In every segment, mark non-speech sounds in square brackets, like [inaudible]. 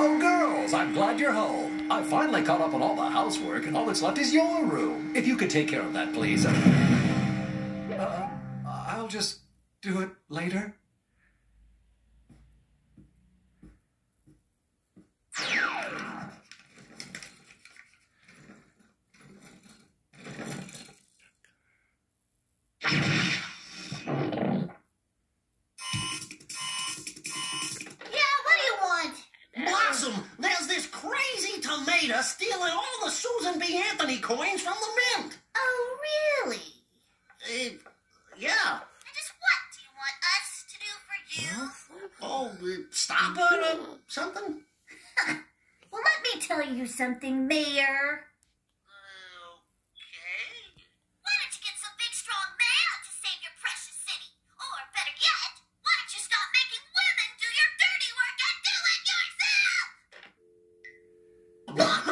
Oh, girls, I'm glad you're home. I finally caught up on all the housework, and all that's left is your room. If you could take care of that, please. Uh, I'll just do it later. Stealing all the Susan B. Anthony coins from the mint. Oh, really? Uh, yeah. And just what do you want us to do for you? Oh, uh, stop it or something? [laughs] Well, let me tell you something, Mayor. Yourself?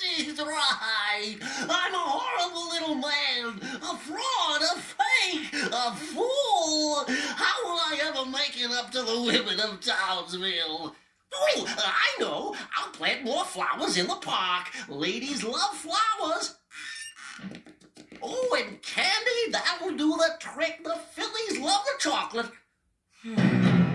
She's right. I'm a horrible little man, a fraud, a fake, a fool. How will I ever make it up to the women of Townsville? Oh, I know. I'll plant more flowers in the park. Ladies love flowers. Oh, and candy, that will do the trick. The fillies love the chocolate. Hmm.